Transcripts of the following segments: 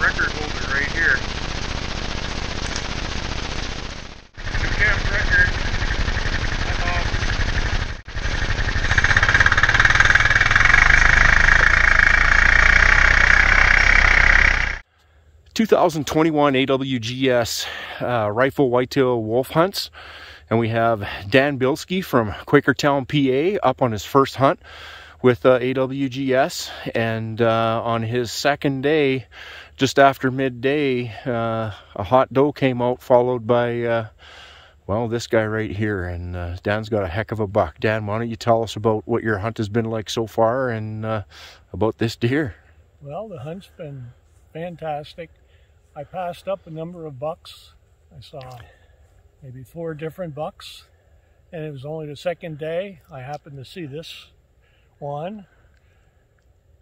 record holder right here. Camp record. Two thousand twenty-one AWGS uh, rifle whitetail wolf hunts, and we have Dan Bilski from Quakertown, PA, up on his first hunt with uh, AWGS. And uh, on his second day, just after midday, uh, a hot doe came out, followed by, uh, well, this guy right here. And uh, Dan's got a heck of a buck. Dan, why don't you tell us about what your hunt has been like so far and about this deer? Well, the hunt's been fantastic. I passed up a number of bucks. I saw maybe four different bucks and it was only the second day I happened to see this one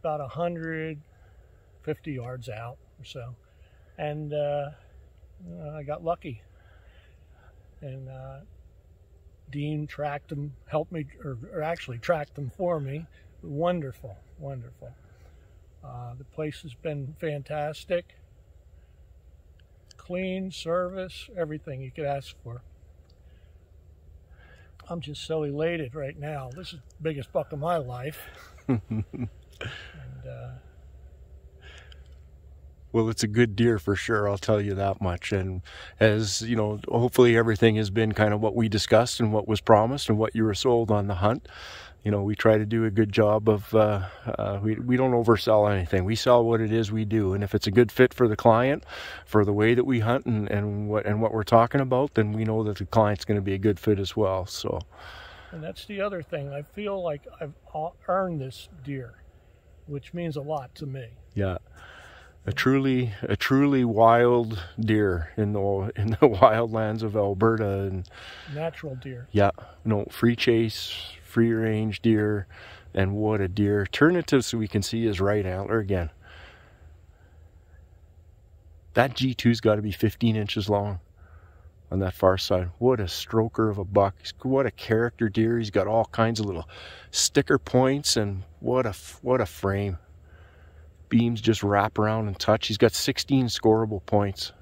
about 150 yards out or so. And uh, I got lucky. And uh, Dean tracked them helped me or, or, actually tracked them for me. Wonderful wonderful. Uh, the place has been fantastic. Clean service, everything you could ask for. I'm just so elated right now. This is the biggest buck of my life. and, uh, well, it's a good deer for sure. I'll tell you that much. And as you know, hopefully everything has been kind of what we discussed and what was promised and what you were sold on the hunt you know, we try to do a good job of, uh, uh, we, we don't oversell anything. We sell what it is we do. And if it's a good fit for the client, for the way that we hunt and, and what, and what we're talking about, then we know that the client's going to be a good fit as well. So, and that's the other thing. I feel like I've earned this deer, which means a lot to me. Yeah. A truly, a truly wild deer in the in the wildlands of Alberta and natural deer. Yeah, no fair chase, free range deer, and what a deer. Turn it to so we can see his right antler again. That G2's got to be 15 inches long on that far side. What a stroker of a buck. What a character deer. He's got all kinds of little sticker points and what a, what a frame. Beams just wrap around and touch. He's got 16 scoreable points.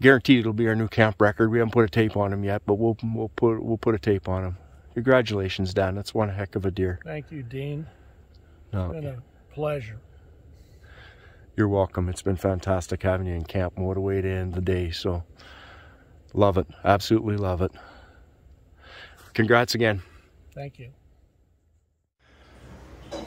Guaranteed it'll be our new camp record. We haven't put a tape on him yet, but we'll, we'll put, we'll put a tape on him. Congratulations, Dan. That's one heck of a deer. Thank you, Dean. No, it's been a pleasure. You're welcome. It's been fantastic having you in camp. What a way to end the day. So, love it. Absolutely love it. Congrats again. Thank you.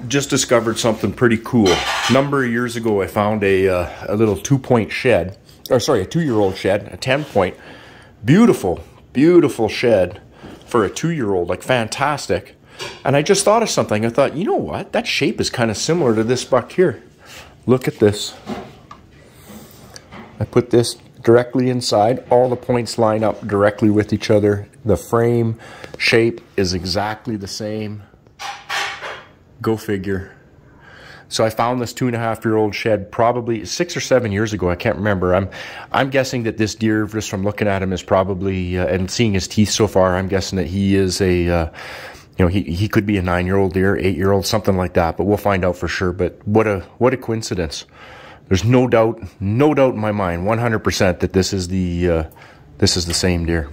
Just discovered something pretty cool. A number of years ago, I found a, uh, a little two point shed, or sorry, a two year old shed, a 10 point. Beautiful, beautiful shed for a two year old, like fantastic. And I just thought of something. I thought, you know what? That shape is kind of similar to this buck here. Look at this. I put this directly inside. All the points line up directly with each other. The frame shape is exactly the same. Go figure. So I found this two and a half year old shed probably six or seven years ago. I can't remember. I'm I'm guessing that this deer, just from looking at him, is probably uh, and seeing his teeth so far, I'm guessing that he is a. Uh, you know, he, he could be a nine year old deer, eight year old, something like that, but we'll find out for sure. But what a, what a coincidence. There's no doubt, no doubt in my mind, 100% that this is the, uh, this is the same deer.